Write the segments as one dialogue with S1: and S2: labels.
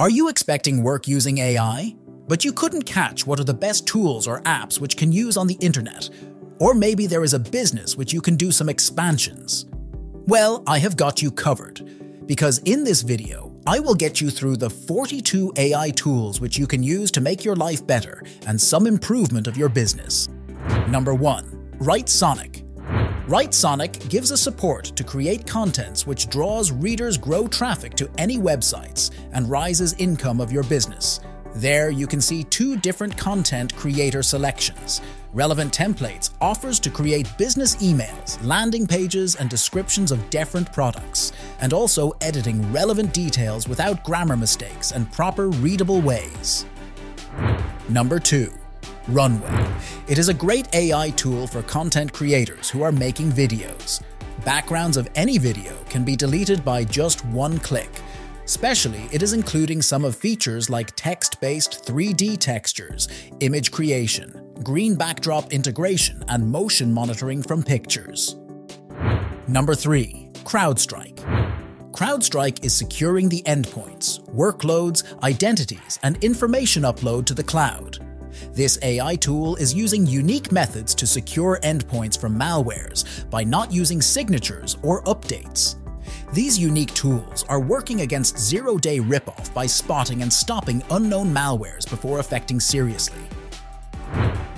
S1: Are you expecting work using AI? But you couldn't catch what are the best tools or apps which can use on the internet? Or maybe there is a business which you can do some expansions. Well, I have got you covered. Because in this video, I will get you through the 42 AI tools which you can use to make your life better and some improvement of your business. Number 1. Writesonic Writesonic gives us support to create contents which draws readers grow traffic to any websites and rises income of your business. There you can see two different content creator selections. Relevant Templates offers to create business emails, landing pages, and descriptions of different products, and also editing relevant details without grammar mistakes and proper readable ways. Number 2. Runway. It is a great AI tool for content creators who are making videos. Backgrounds of any video can be deleted by just one click. Especially, it is including some of features like text-based 3D textures, image creation, green backdrop integration, and motion monitoring from pictures. Number 3. CrowdStrike CrowdStrike is securing the endpoints, workloads, identities, and information upload to the cloud. This AI tool is using unique methods to secure endpoints from malwares by not using signatures or updates. These unique tools are working against zero-day ripoff by spotting and stopping unknown malwares before affecting seriously.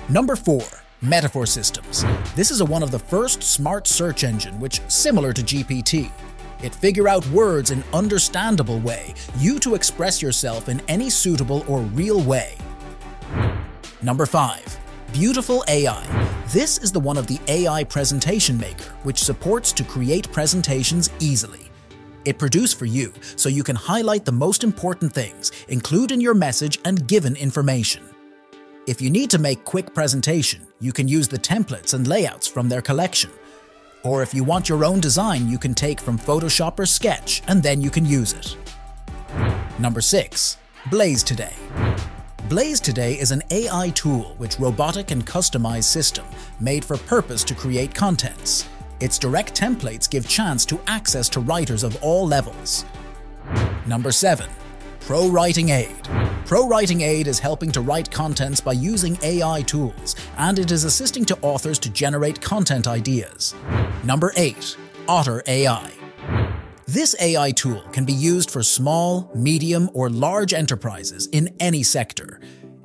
S1: Number 4. Metaphor Systems. This is a one of the first smart search engine which, similar to GPT, it figure out words in understandable way, you to express yourself in any suitable or real way. Number 5. Beautiful AI. This is the one of the AI Presentation Maker, which supports to create presentations easily. It produced for you, so you can highlight the most important things, include in your message and given information. If you need to make quick presentation, you can use the templates and layouts from their collection. Or if you want your own design, you can take from Photoshop or Sketch, and then you can use it. Number 6. Blaze Today. Blaze Today is an AI tool which robotic and customized system made for purpose to create contents. Its direct templates give chance to access to writers of all levels. Number 7. Pro Writing Aid Pro Writing Aid is helping to write contents by using AI tools, and it is assisting to authors to generate content ideas. Number 8. Otter AI this AI tool can be used for small, medium, or large enterprises in any sector.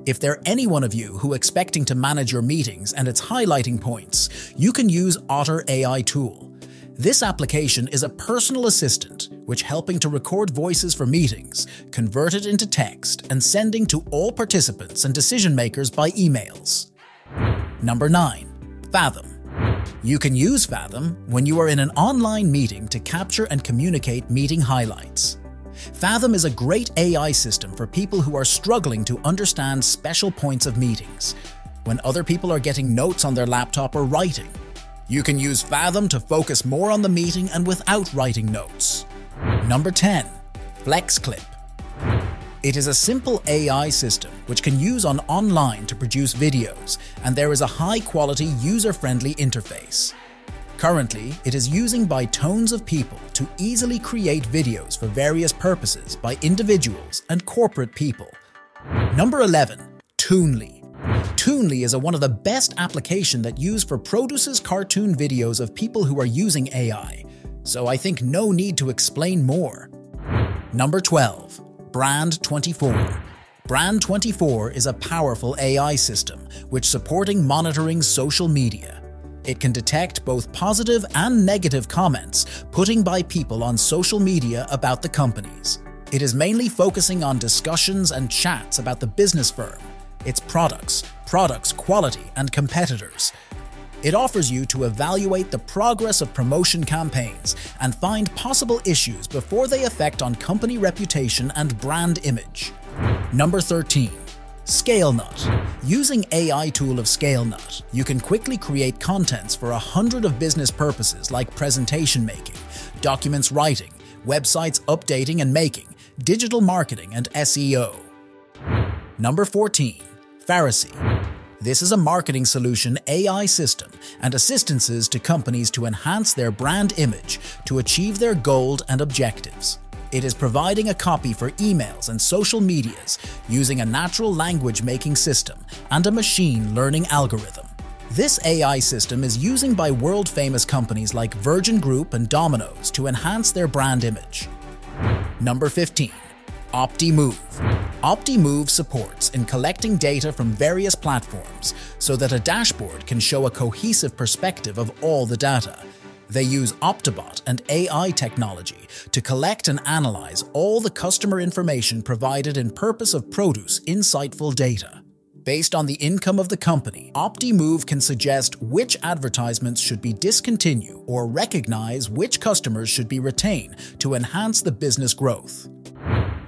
S1: If there are any one of you who expecting to manage your meetings and its highlighting points, you can use Otter AI tool. This application is a personal assistant which helping to record voices for meetings, convert it into text, and sending to all participants and decision makers by emails. Number 9. Fathom you can use Fathom when you are in an online meeting to capture and communicate meeting highlights. Fathom is a great AI system for people who are struggling to understand special points of meetings, when other people are getting notes on their laptop or writing. You can use Fathom to focus more on the meeting and without writing notes. Number 10. FlexClip it is a simple AI system which can use on online to produce videos, and there is a high-quality user-friendly interface. Currently, it is using by tones of people to easily create videos for various purposes by individuals and corporate people. Number 11. Toonly. Toonly is a one of the best application that use for produces cartoon videos of people who are using AI, so I think no need to explain more. Number 12. Brand24. Brand24 is a powerful AI system which supporting monitoring social media. It can detect both positive and negative comments putting by people on social media about the companies. It is mainly focusing on discussions and chats about the business firm, its products, products quality and competitors, it offers you to evaluate the progress of promotion campaigns and find possible issues before they affect on company reputation and brand image. Number 13. ScaleNut. Using AI tool of ScaleNut, you can quickly create contents for a hundred of business purposes like presentation making, documents writing, websites updating and making, digital marketing and SEO. Number 14. Phrasee. This is a marketing solution AI system and assistances to companies to enhance their brand image to achieve their goals and objectives. It is providing a copy for emails and social medias using a natural language making system and a machine learning algorithm. This AI system is using by world famous companies like Virgin Group and Domino's to enhance their brand image. Number 15. OptiMove. OptiMove supports in collecting data from various platforms so that a dashboard can show a cohesive perspective of all the data. They use Optibot and AI technology to collect and analyze all the customer information provided in purpose of produce insightful data. Based on the income of the company, OptiMove can suggest which advertisements should be discontinued or recognize which customers should be retained to enhance the business growth.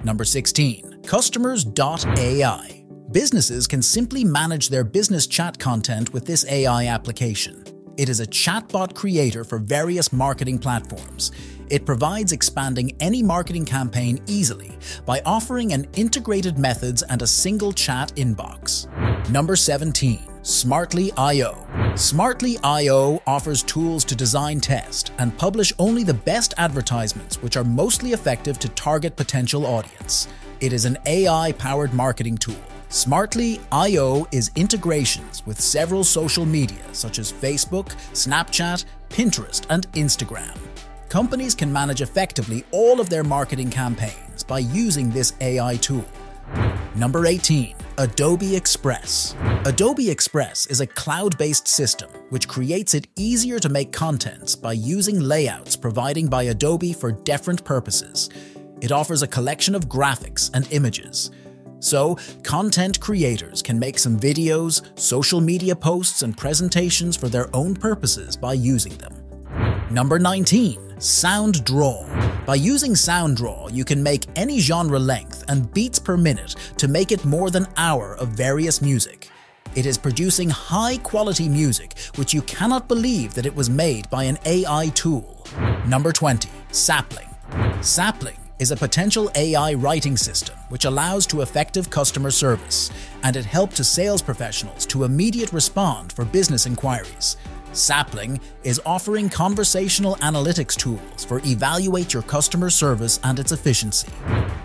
S1: Number 16. Customers.ai. Businesses can simply manage their business chat content with this AI application. It is a chatbot creator for various marketing platforms. It provides expanding any marketing campaign easily by offering an integrated methods and a single chat inbox. Number 17. Smartly.io. Smartly.io offers tools to design, test, and publish only the best advertisements which are mostly effective to target potential audience. It is an AI-powered marketing tool Smartly IO is integrations with several social media such as Facebook, Snapchat, Pinterest, and Instagram. Companies can manage effectively all of their marketing campaigns by using this AI tool. Number 18. Adobe Express. Adobe Express is a cloud-based system which creates it easier to make contents by using layouts providing by Adobe for different purposes. It offers a collection of graphics and images. So, content creators can make some videos, social media posts, and presentations for their own purposes by using them. Number 19. SoundDraw. By using SoundDraw, you can make any genre length and beats per minute to make it more than hour of various music. It is producing high quality music which you cannot believe that it was made by an AI tool. Number 20. Sapling. Sapling is a potential AI writing system which allows to effective customer service, and it helped to sales professionals to immediate respond for business inquiries. Sapling is offering conversational analytics tools for evaluate your customer service and its efficiency.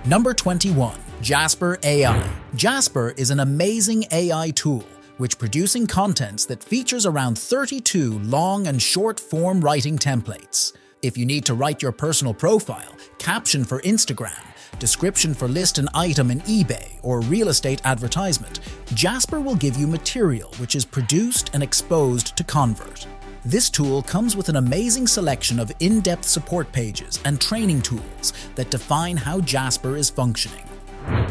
S1: Number 21. Jasper AI. Jasper is an amazing AI tool which producing contents that features around 32 long and short form writing templates. If you need to write your personal profile, caption for Instagram, description for list an item in eBay, or real estate advertisement, Jasper will give you material which is produced and exposed to convert. This tool comes with an amazing selection of in-depth support pages and training tools that define how Jasper is functioning.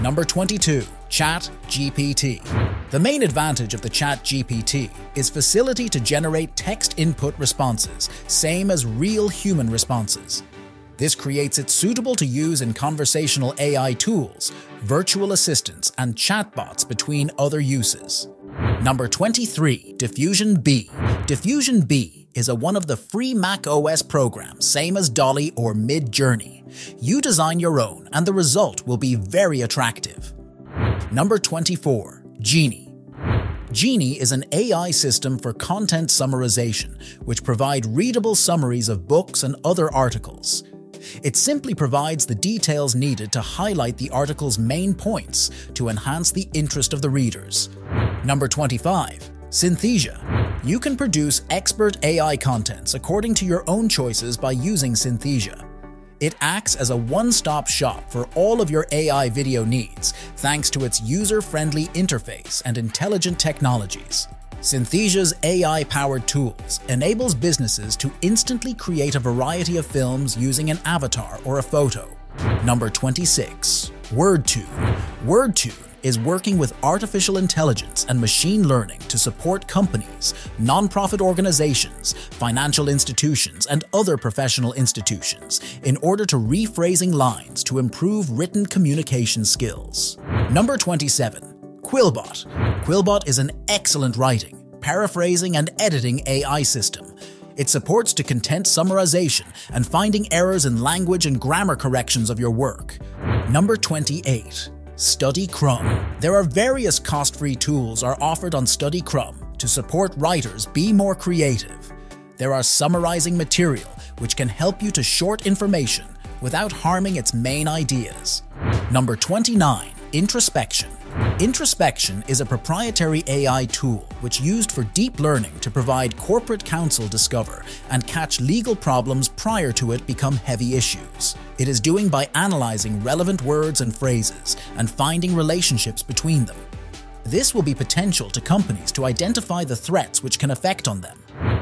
S1: Number 22. Chat GPT. The main advantage of the Chat GPT is facility to generate text input responses, same as real human responses. This creates it suitable to use in conversational AI tools, virtual assistants, and chatbots between other uses. Number 23. Diffusion Bee. Diffusion Bee is a one of the free Mac OS programs, same as DALL-E or Midjourney. You design your own and the result will be very attractive. Number 24. Genie. Genie is an AI system for content summarization, which provide readable summaries of books and other articles. It simply provides the details needed to highlight the article's main points to enhance the interest of the readers. Number 25. Synthesia. You can produce expert AI contents according to your own choices by using Synthesia. It acts as a one-stop shop for all of your AI video needs, thanks to its user-friendly interface and intelligent technologies. Synthesia's AI-powered tools enables businesses to instantly create a variety of films using an avatar or a photo. Number 26. WordTune. WordTune is working with artificial intelligence and machine learning to support companies, nonprofit organizations, financial institutions, and other professional institutions in order to rephrasing lines to improve written communication skills. Number 27. Quillbot. Quillbot is an excellent writing, paraphrasing, and editing AI system. It supports to content summarization and finding errors in language and grammar corrections of your work. Number 28. Study Crumb. There are various cost-free tools are offered on Study Crumb to support writers be more creative. There are summarizing material which can help you to short information without harming its main ideas. Number 29. Intraspexion. Intraspexion is a proprietary AI tool which used for deep learning to provide corporate counsel discover and catch legal problems prior to it become heavy issues. It is doing by analyzing relevant words and phrases and finding relationships between them. This will be potential to companies to identify the threats which can affect on them.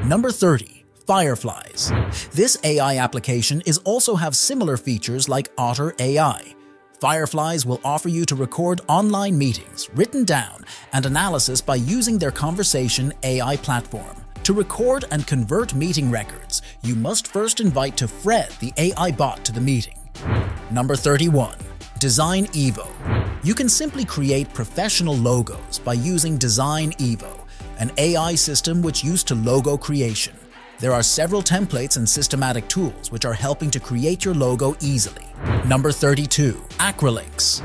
S1: Number 30. Fireflies. This AI application is also have similar features like Otter AI, Fireflies will offer you to record online meetings, written down, and analysis by using their conversation AI platform. To record and convert meeting records, you must first invite to Fred, the AI bot, to the meeting. Number 31. Design Evo. You can simply create professional logos by using Design Evo, an AI system which used to logo creation. There are several templates and systematic tools which are helping to create your logo easily. Number 32. Acrolinx.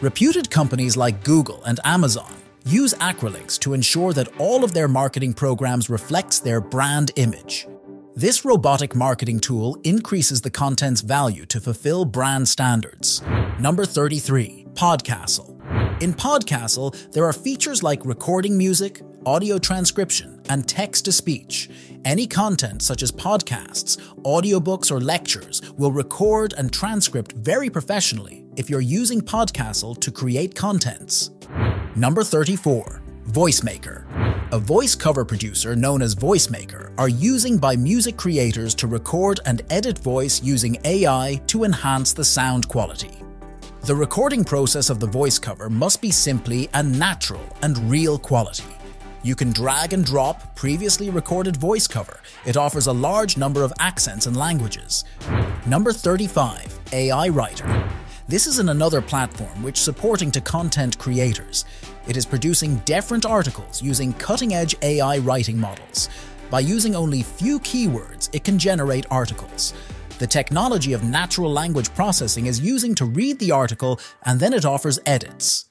S1: Reputed companies like Google and Amazon use Acrolinx to ensure that all of their marketing programs reflects their brand image. This robotic marketing tool increases the content's value to fulfill brand standards. Number 33. Podcastle. In Podcastle, there are features like recording music, audio transcription, and text-to-speech. Any content such as podcasts, audiobooks, or lectures will record and transcript very professionally if you're using Podcastle to create contents. Number 34. VoiceMaker. A voice cover producer known as VoiceMaker are using by music creators to record and edit voice using AI to enhance the sound quality. The recording process of the voice cover must be simply and natural and real quality. You can drag and drop previously recorded voice cover. It offers a large number of accents and languages. Number 35. AI Writer. This is in another platform which supporting to content creators. It is producing different articles using cutting-edge AI writing models. By using only few keywords, it can generate articles. The technology of natural language processing is using to read the article and then it offers edits.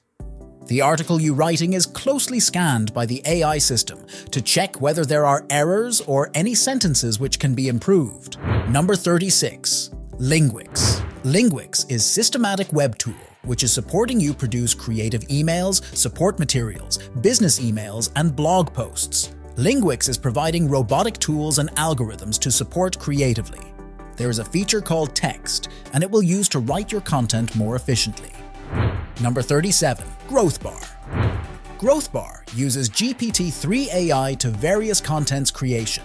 S1: The article you're writing is closely scanned by the AI system to check whether there are errors or any sentences which can be improved. Number 36. Linguix. Linguix is systematic web tool which is supporting you produce creative emails, support materials, business emails, and blog posts. Linguix is providing robotic tools and algorithms to support creatively. There is a feature called Text, and it will use to write your content more efficiently. Number 37. Growth Bar. Growth Bar uses GPT-3 AI to various contents creation.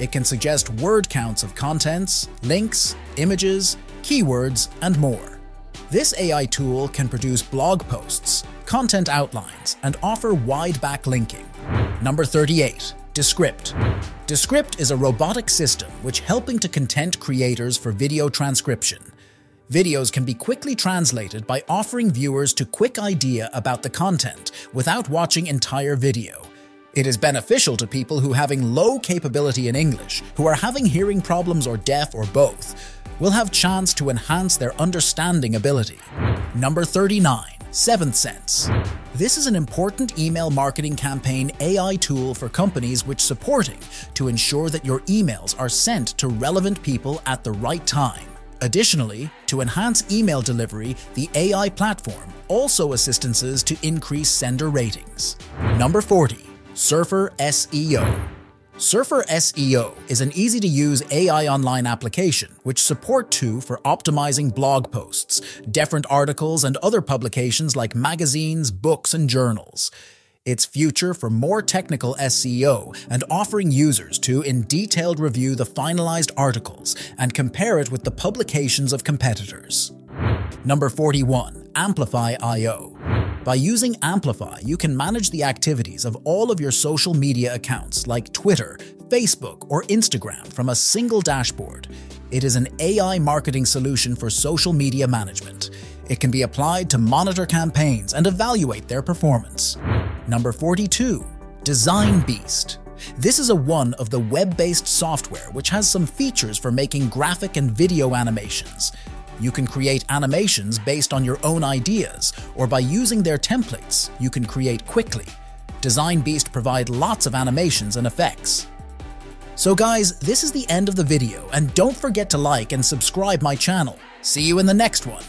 S1: It can suggest word counts of contents, links, images, keywords, and more. This AI tool can produce blog posts, content outlines, and offer wide backlinking. Number 38. Descript. Descript is a robotic system which helping to content creators for video transcription. Videos can be quickly translated by offering viewers to quick idea about the content without watching entire video. It is beneficial to people who having low capability in English, who are having hearing problems or deaf or both, will have chance to enhance their understanding ability. Number 39. Seventh Sense. This is an important email marketing campaign AI tool for companies which supporting to ensure that your emails are sent to relevant people at the right time. Additionally, to enhance email delivery, the AI platform also assistances to increase sender ratings. Number 40. Surfer SEO. Surfer SEO is an easy-to-use AI online application which support to for optimizing blog posts, different articles, and other publications like magazines, books, and journals its future for more technical SEO and offering users to in detailed review the finalized articles and compare it with the publications of competitors. Number 41. Amplify.io by using Amplify, you can manage the activities of all of your social media accounts like Twitter, Facebook, or Instagram from a single dashboard. It is an AI marketing solution for social media management. It can be applied to monitor campaigns and evaluate their performance. Number 42. Design Beast. This is a one of the web-based software which has some features for making graphic and video animations. You can create animations based on your own ideas, or by using their templates, you can create quickly. Design Beast provide lots of animations and effects. So guys, this is the end of the video, and don't forget to like and subscribe my channel. See you in the next one.